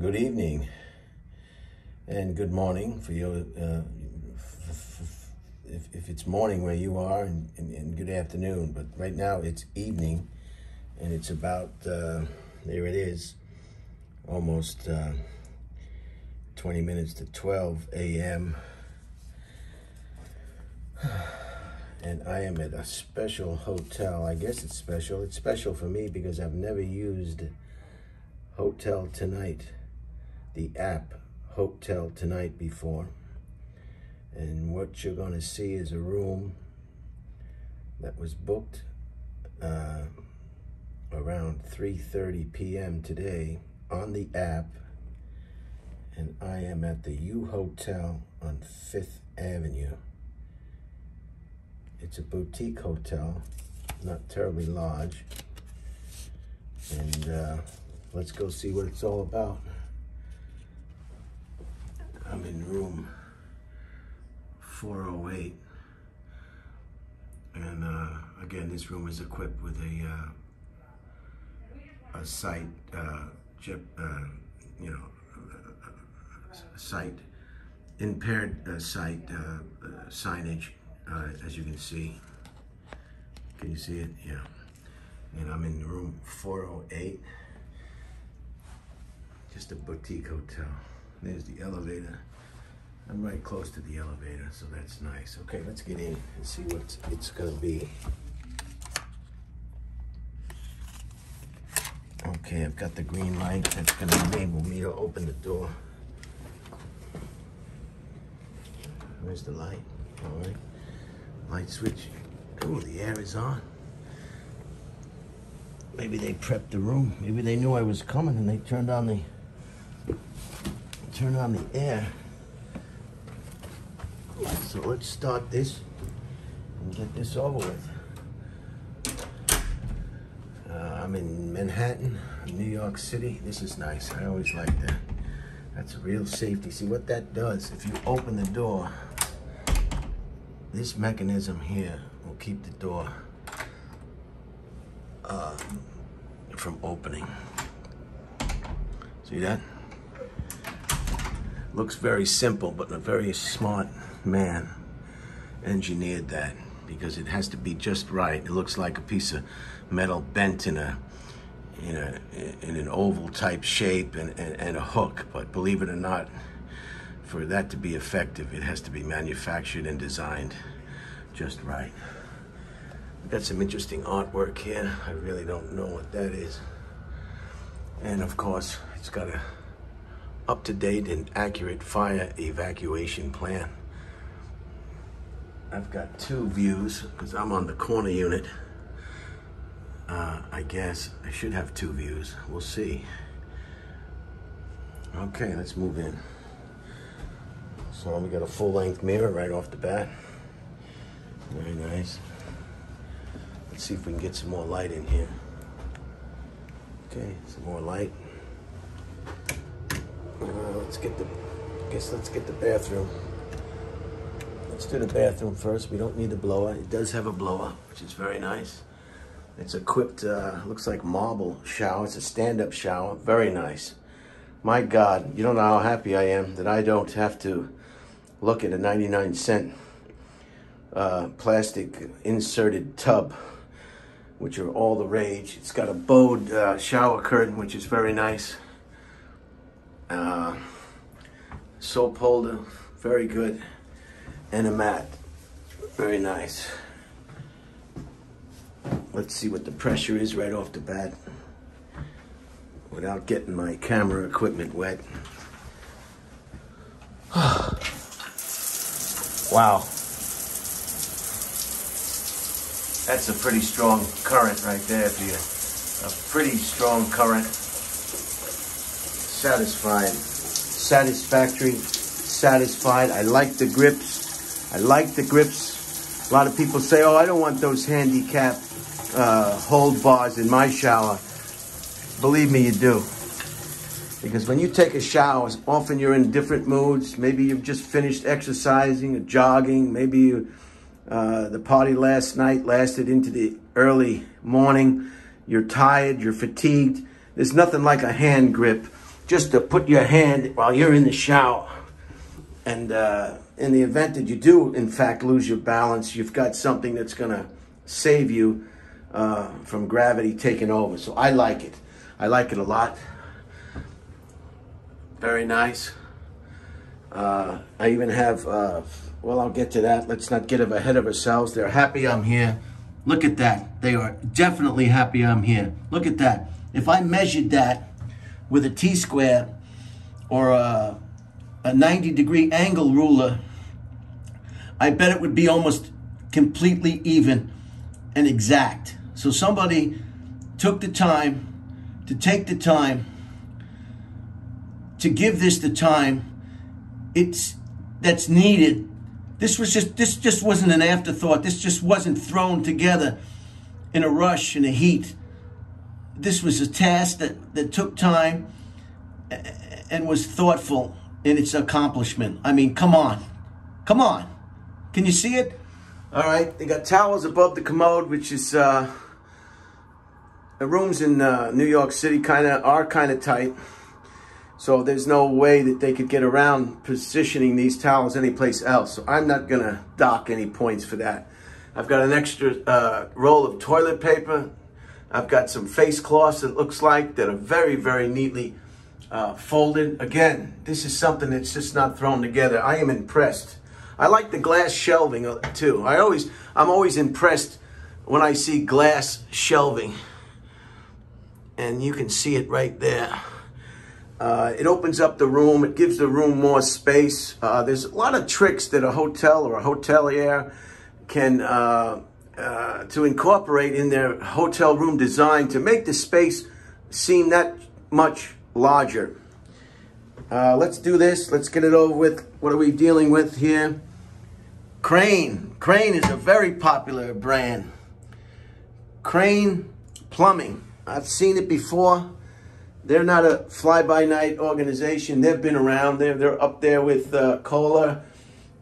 good evening and good morning for your Uh, if, if it's morning where you are, and, and, and, good afternoon. But right now it's evening, and it's about, uh, there it is, almost uh, 20 minutes to 12 a.m. And I am at a special hotel. I guess it's special. It's special for me because I've never used Hotel Tonight, the app Hotel Tonight before. And what you're going to see is a room that was booked uh, around 3.30 p.m. today on the app. And I am at the U Hotel on 5th Avenue. It's a boutique hotel, not terribly large. And uh, let's go see what it's all about. I'm in room 408. And uh, again, this room is equipped with a uh, a sight, uh, uh, you know, sight, impaired uh, sight uh, signage, as you can see. Can you see it? Yeah. And I'm in room 408. Just a boutique hotel. There's the elevator. I'm right close to the elevator, so that's nice. Okay, let's get in and see what it's gonna be. Okay, I've got the green light. That's gonna enable me to open the door. Where's the light? All right, light switch. Oh, the air is on. Maybe they prepped the room. Maybe they knew I was coming and they turned on the turn on the air. So let's start this and get this over with. Uh, I'm in Manhattan, New York City. This is nice. I always like that. That's a real safety. See what that does? If you open the door, this mechanism here will keep the door uh, from opening. See that? Looks very simple, but a very smart man engineered that because it has to be just right. It looks like a piece of metal bent in a in a in an oval type shape and, and, and, a hook. But believe it or not, for that to be effective, it has to be manufactured and designed just right. We've got some interesting artwork here. I really don't know what that is. And of course, it's got a up-to-date and accurate fire evacuation plan. I've got two views because I'm on the corner unit. Uh, I guess I should have two views. We'll see. Okay, let's move in. So we got a full-length mirror right off the bat. Very nice. Let's see if we can get some more light in here. Okay, some more light. Let's get the, I guess let's get the bathroom. Let's do the bathroom first. We don't need the blower. It does have a blower, which is very nice. It's equipped, uh, looks like marble shower. It's a stand-up shower. Very nice. My God, you don't know how happy I am that I don't have to look at a 99 cent uh, plastic inserted tub, which are all the rage. It's got a bowed uh, shower curtain, which is very nice. Uh, soap holder, very good. And a mat, very nice. Let's see what the pressure is right off the bat without getting my camera equipment wet. wow. That's a pretty strong current right there for you. A pretty strong current satisfied, satisfactory, satisfied. I like the grips. I like the grips. A lot of people say, oh, I don't want those handicap uh, hold bars in my shower. Believe me, you do. Because when you take a shower, often you're in different moods. Maybe you've just finished exercising or jogging. Maybe you, uh, the party last night lasted into the early morning. You're tired, you're fatigued. There's nothing like a hand grip just to put your hand while you're in the shower. And uh, in the event that you do, in fact, lose your balance, you've got something that's going to save you uh, from gravity taking over. So I like it. I like it a lot. Very nice. Uh, I even have, uh, well, I'll get to that. Let's not get ahead of ourselves. They're happy I'm here. Look at that. They are definitely happy I'm here. Look at that. If I measured that with a T-square or a, a 90 degree angle ruler, I bet it would be almost completely even and exact. So somebody took the time to take the time to give this the time it's that's needed. This was just this just wasn't an afterthought. This just wasn't thrown together in a rush in a heat. This was a task that, that took time and was thoughtful in its accomplishment. I mean, come on. Come on. Can you see it? All right, they got towels above the commode, which is uh, the rooms in uh, New York City kind of are kind of tight. So there's no way that they could get around positioning these towels anyplace else. So I'm not gonna dock any points for that. I've got an extra uh, roll of toilet paper. I've got some face cloths, it looks like, that are very, very neatly uh, folded. Again, this is something that's just not thrown together. I am impressed. I like the glass shelving uh, too. I always, I'm always impressed when I see glass shelving. And you can see it right there. Uh, it opens up the room. It gives the room more space. Uh, there's a lot of tricks that a hotel or a hotelier can uh, to incorporate in their hotel room design to make the space seem that much larger. Uh, let's do this. Let's get it over with. What are we dealing with here? Crane. Crane is a very popular brand. Crane Plumbing. I've seen it before. They're not a fly-by-night organization. They've been around. They're, they're up there with uh, Kohler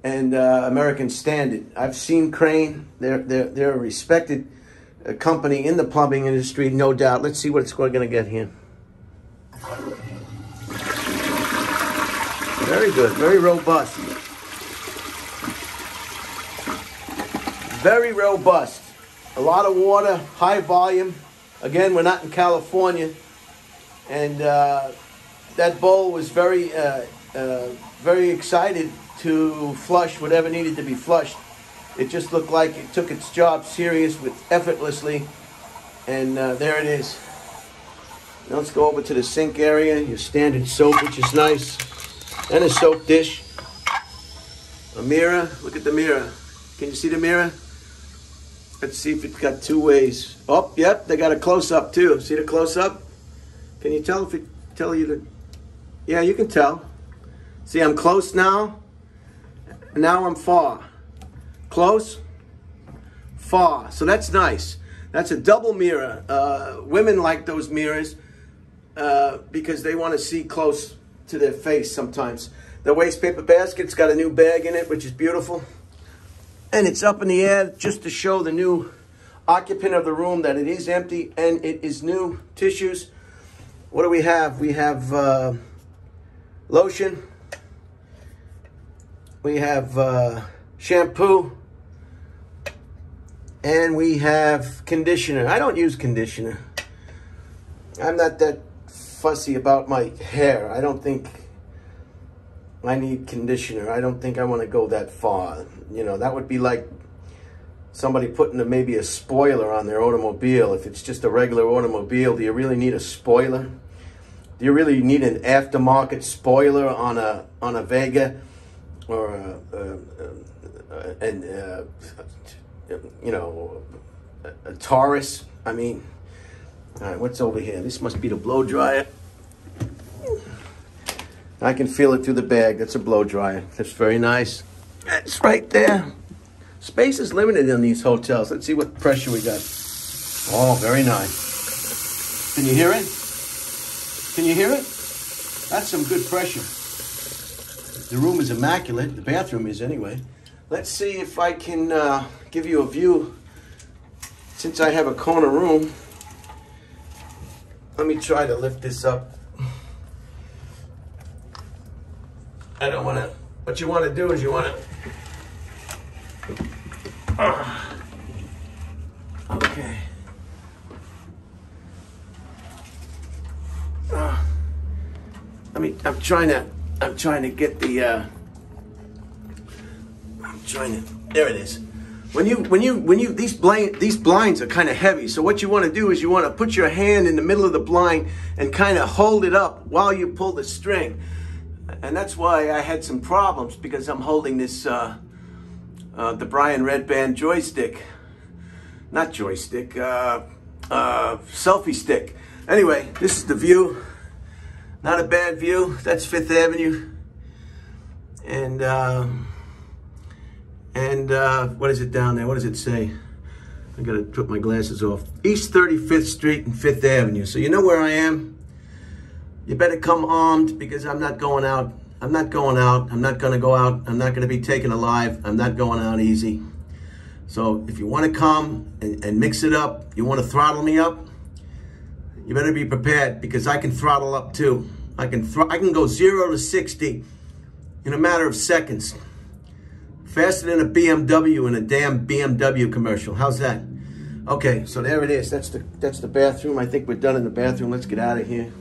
and uh, American Standard. I've seen Crane. They're, they're, they're a respected uh, company in the plumbing industry, no doubt. Let's see what it's going to get here. Very good, very robust. Very robust. A lot of water, high volume. Again, we're not in California and uh, that bowl was very, uh, uh, very excited to flush whatever needed to be flushed. It just looked like it took its job serious with effortlessly, and uh, there it is. Now let's go over to the sink area. Your standard soap, which is nice, and a soap dish. A mirror. Look at the mirror. Can you see the mirror? Let's see if it's got two ways. Oh, yep, they got a close up too. See the close up? Can you tell if it tell you to? Yeah, you can tell. See, I'm close now. Now I'm far. Close, far. So that's nice. That's a double mirror. Uh, women like those mirrors uh, because they want to see close to their face sometimes. The waste paper basket's got a new bag in it, which is beautiful. And it's up in the air just to show the new occupant of the room that it is empty and it is new tissues. What do we have? We have uh, lotion. We have uh, shampoo. And we have conditioner. I don't use conditioner. I'm not that fussy about my hair. I don't think I need conditioner. I don't think I want to go that far. You know, that would be like somebody putting a, maybe a spoiler on their automobile. If it's just a regular automobile, do you really need a spoiler? Do you really need an aftermarket spoiler on a on a Vega or a, a, a, and uh, you know a, a Taurus? I mean, all right, what's over here? This must be the blow dryer. I can feel it through the bag. That's a blow dryer. That's very nice. It's right there. Space is limited in these hotels. Let's see what pressure we got. Oh, very nice. Can you hear it? Can you hear it? That's some good pressure. The room is immaculate. The bathroom is anyway. Let's see if I can uh, give you a view. Since I have a corner room, let me try to lift this up. I don't want to. What you want to do is you want to. Uh, okay. Uh, I mean, I'm trying to. I'm trying to get the. Uh, I'm trying to. There it is. When you when you when you these blind these blinds are kind of heavy. So what you want to do is you want to put your hand in the middle of the blind and kind of hold it up while you pull the string. And that's why I had some problems because I'm holding this uh, uh, the Brian Red Band joystick, not joystick, uh, uh, selfie stick. Anyway, this is the view. Not a bad view. That's Fifth Avenue. And, um, and uh, what is it down there? What does it say? I gotta put my glasses off. East 35th Street and Fifth Avenue. So you know where I am. You better come armed because I'm not going out. I'm not going out. I'm not gonna go out. I'm not gonna be taken alive. I'm not going out easy. So if you wanna come and, and mix it up, you wanna throttle me up, you better be prepared because I can throttle up too. I can I can go zero to 60 in a matter of seconds. Faster than a BMW in a damn BMW commercial. How's that? Okay, so there it is. That's the that's the bathroom. I think we're done in the bathroom. Let's get out of here.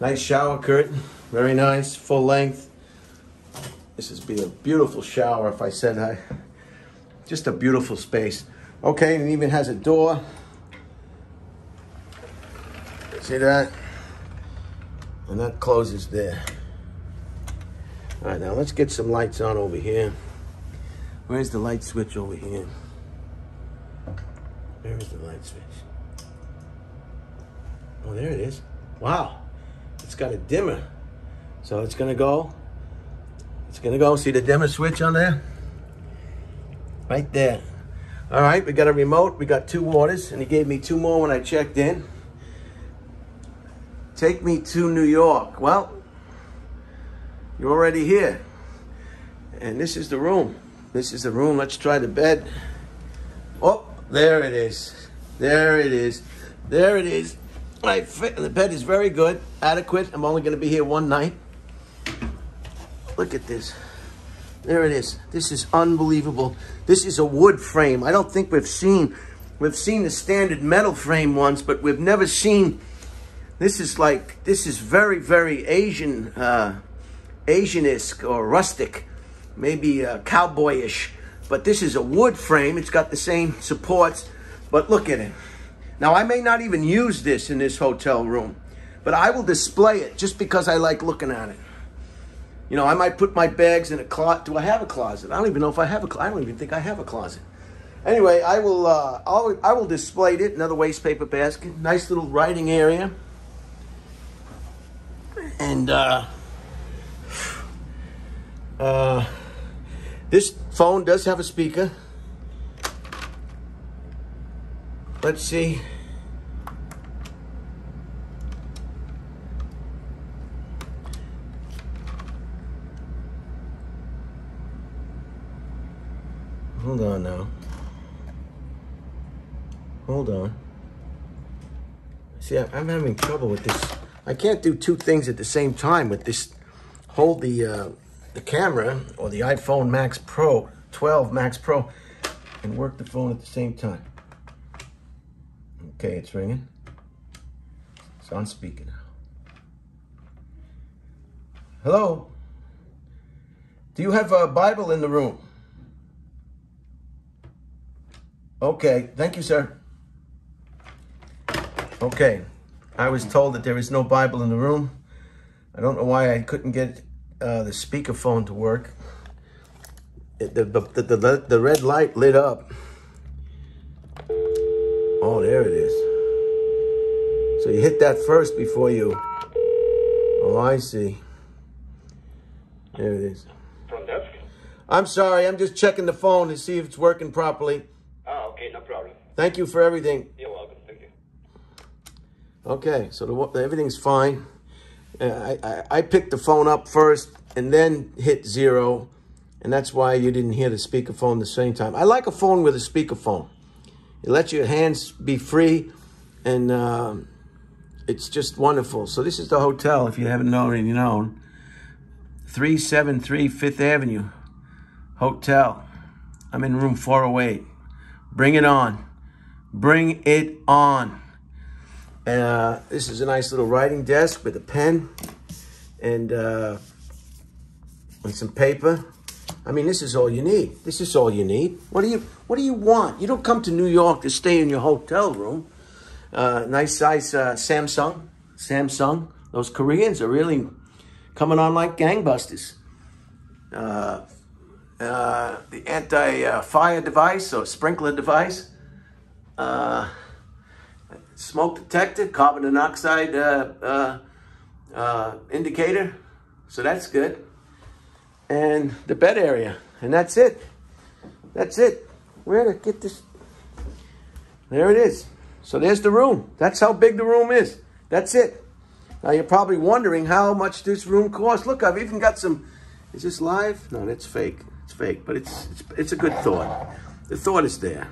Nice shower curtain. Very nice, full length. This is be a beautiful shower if I said I. Just a beautiful space. Okay, and even has a door. See that? And that closes there. All right, now let's get some lights on over here. Where's the light switch over here? Where is the light switch? Oh, there it is. Wow, it's got a dimmer. So it's gonna go. It's gonna go. See the dimmer switch on there? Right there. All right, we got a remote. We got two waters, and he gave me two more when I checked in. Take me to New York. Well, you're already here. And this is the room. This is the room. Let's try the bed. Oh, there it is. There it is. There it is. I fit. The bed is very good, adequate. I'm only going to be here one night. Look at this. There it is. This is unbelievable. This is a wood frame. I don't think we've seen, we've seen the standard metal frame once, but we've never seen this is like, this is very, very Asian, uh, or rustic, maybe uh, cowboyish. But this is a wood frame. It's got the same supports, but look at it. Now, I may not even use this in this hotel room, but I will display it just because I like looking at it. You know, I might put my bags in a closet. Do I have a closet? I don't even know if I have a closet. I don't even think I have a closet. Anyway, I will, uh, I'll, I will display it. Another waste paper basket. Nice little writing area. And uh, uh, this phone does have a speaker. Let's see. Hold on now. Hold on. See, I'm having trouble with this. I can't do two things at the same time with this. Hold the uh, the camera or the iPhone Max Pro, 12 Max Pro, and work the phone at the same time. Okay, it's ringing. It's on speaker now. Hello? Do you have a Bible in the room? Okay, thank you, sir. Okay, I was told that there is no Bible in the room. I don't know why I couldn't get uh, the speakerphone to work. It, the, the, the, the red light lit up. Oh, there it is. So you hit that first before you... Oh, I see. There it is. Front desk? I'm sorry, I'm just checking the phone to see if it's working properly. Ah, okay, no problem. Thank you for everything. You're welcome. Thank you. Okay, so the, everything's fine. Uh, I, I, I picked the phone up first and then hit zero, and that's why you didn't hear the speakerphone the same time. I like a phone with a speakerphone. It lets your hands be free, and uh, it's just wonderful. So this is the hotel, if you haven't already known. 373 Fifth Avenue Hotel. I'm in room 408. Bring it on. Bring it on. Uh, this is a nice little writing desk with a pen and, uh, and some paper. I mean, this is all you need. This is all you need. What do you What do you want? You don't come to New York to stay in your hotel room. Uh, nice size uh, Samsung. Samsung. Those Koreans are really coming on like gangbusters. Uh, uh, the anti-fire device or sprinkler device. Smoke detector, carbon monoxide uh, uh, uh, indicator. So that's good. And the bed area. And that's it. That's it. Where to get this? There it is. So there's the room. That's how big the room is. That's it. Now you're probably wondering how much this room costs. Look, I've even got some. Is this live? No, it's fake. It's fake, but it's it's, it's a good thought. The thought is there.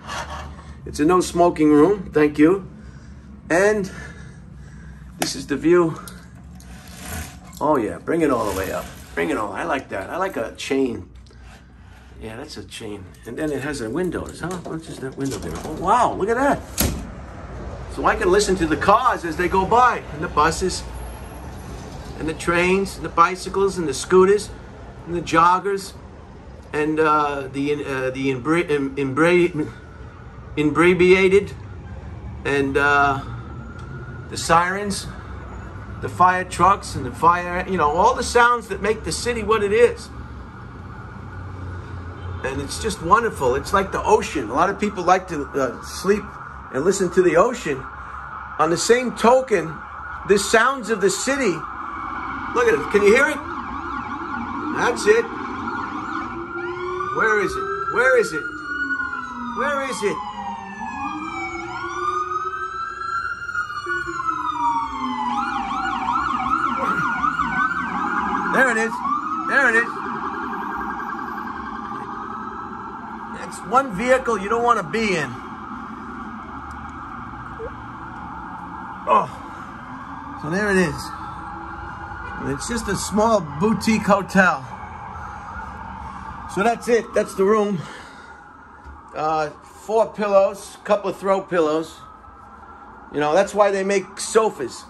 It's a no smoking room. Thank you. And this is the view. Oh yeah, bring it all the way up. Bring it all. I like that. I like a chain. Yeah, that's a chain. And then it has a window. How much is that window there? Oh wow, look at that. So I can listen to the cars as they go by, and the buses, and the trains, and the bicycles, and the scooters, and the joggers, and uh, the uh, the imbra- imbra- imbreviated, and uh, the sirens, the fire trucks, and the fire, you know, all the sounds that make the city what it is. And it's just wonderful. It's like the ocean. A lot of people like to uh, sleep and listen to the ocean. On the same token, the sounds of the city. Look at it. Can you hear it? That's it. Where is it? Where is it? Where is it? There it is. There it is. It's one vehicle you don't want to be in. Oh, so there it is. It's just a small boutique hotel. So that's it. That's the room. Uh, four pillows, couple of throw pillows. You know, that's why they make sofas.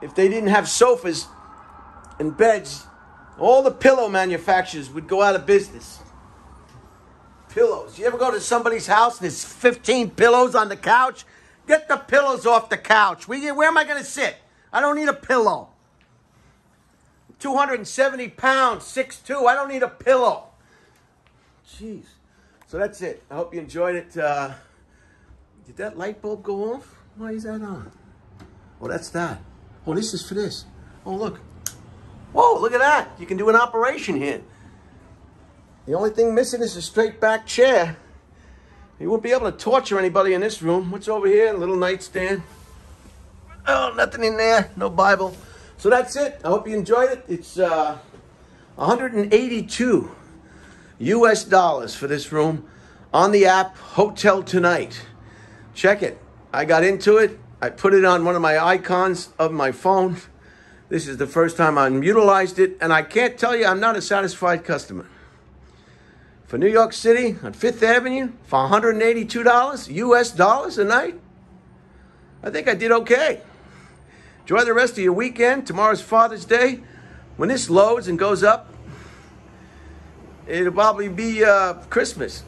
If they didn't have sofas and beds, all the pillow manufacturers would go out of business. Pillows. You ever go to somebody's house and there's 15 pillows on the couch? Get the pillows off the couch. Where, where am I going to sit? I don't need a pillow. 270 pounds, 6'2". I don't need a pillow. Jeez. So that's it. I hope you enjoyed it. Uh, did that light bulb go off? Why is that on? Oh, that's that. Oh, this is for this. Oh, look. Whoa, look at that. You can do an operation here. The only thing missing is a straight back chair. You won't be able to torture anybody in this room. What's over here? A little nightstand. Oh, nothing in there. No Bible. So that's it. I hope you enjoyed it. It's uh, 182 US dollars for this room on the app Hotel Tonight. Check it. I got into it. I put it on one of my icons of my phone. This is the first time I've utilized it, and I can't tell you I'm not a satisfied customer. For New York City on Fifth Avenue for $182 US dollars a night, I think I did okay. Enjoy the rest of your weekend. Tomorrow's Father's Day. When this loads and goes up, it'll probably be uh, Christmas.